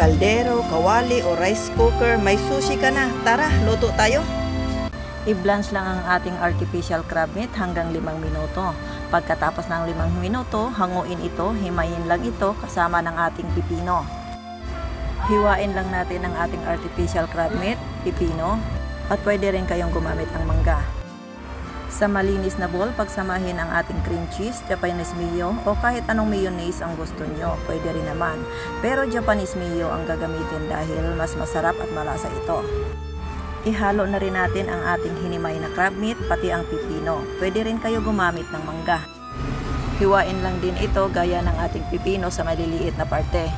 kaldero, kawali o rice cooker, may sushi ka na. Tara, luto tayo. I-blanch lang ang ating artificial crab meat hanggang 5 minuto. Pagkatapos ng 5 minuto, hanguin ito, himayin lang ito kasama ng ating pipino. Hiwain lang natin ang ating artificial crab meat, pipino, at pwede rin kayong gumamit ng mangga. Sa malinis na bowl, pagsamahin ang ating cream cheese, Japanese mayo, o kahit anong mayonnaise ang gusto nyo, pwede rin naman. Pero Japanese mayo ang gagamitin dahil mas masarap at malasa ito. Ihalo na rin natin ang ating hinimay na crab meat, pati ang pipino. Pwede rin kayo gumamit ng mangga. Hiwain lang din ito gaya ng ating pipino sa maliliit na parte.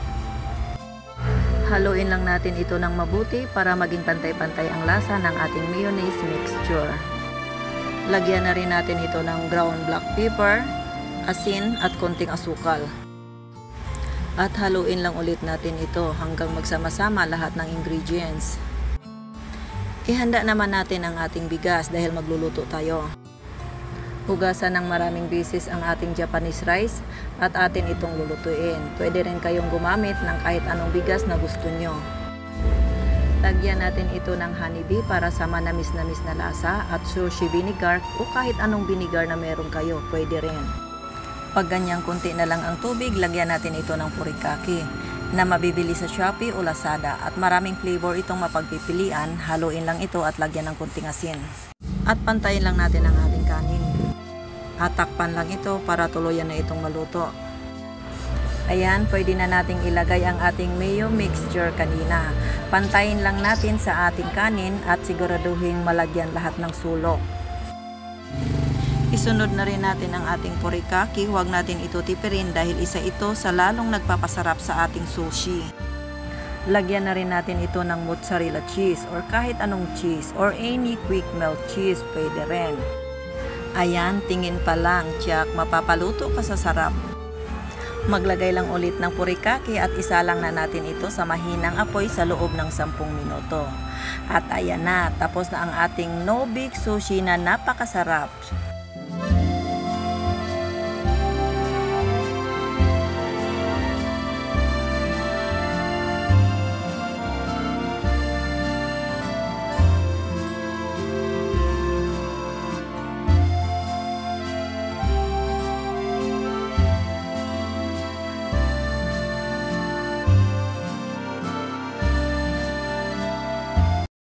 Haluin lang natin ito ng mabuti para maging pantay-pantay ang lasa ng ating mayonnaise mixture. Lagyan na rin natin ito ng ground black pepper, asin at konting asukal. At haluin lang ulit natin ito hanggang magsama-sama lahat ng ingredients. Ihanda naman natin ang ating bigas dahil magluluto tayo. Hugasan ng maraming bisis ang ating Japanese rice at atin itong lulutuin. Pwede rin kayong gumamit ng kahit anong bigas na gusto nyo. Lagyan natin ito ng honeybee para sa manamis-namis na lasa at sushi vinegar o kahit anong vinegar na meron kayo, pwede rin. Pag ganyang kunti na lang ang tubig, lagyan natin ito ng purikaki na mabibili sa Shopee o Lazada at maraming flavor itong mapagpipilian, haluin lang ito at lagyan ng kunting asin. At pantayin lang natin ang ating kanin. At takpan lang ito para tuluyan na itong maluto. Ayan, pwede na nating ilagay ang ating mayo mixture kanina. Pantayin lang natin sa ating kanin at siguraduhin malagyan lahat ng sulok. Isunod na rin natin ang ating porikaki, huwag natin ito tipirin dahil isa ito sa lalong nagpapasarap sa ating sushi. Lagyan na rin natin ito ng mozzarella cheese or kahit anong cheese or any quick melt cheese pwede rin. Ayan, tingin pa lang, tiyak, mapapaluto ka sa sarap. Maglagay lang ulit ng purikaki at isa lang na natin ito sa mahinang apoy sa loob ng 10 minuto. At ayan na, tapos na ang ating no big sushi na napakasarap.